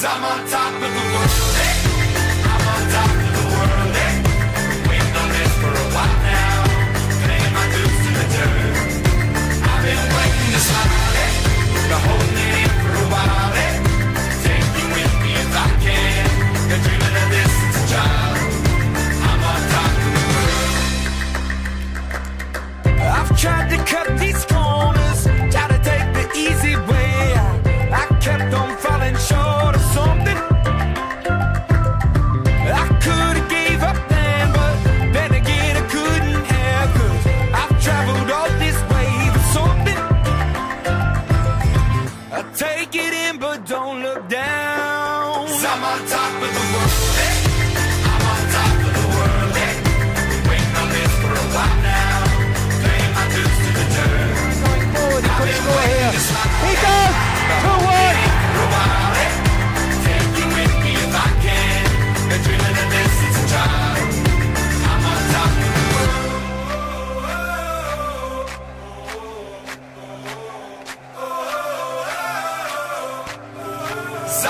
Summertime with the world. look down. I'm on top of the world.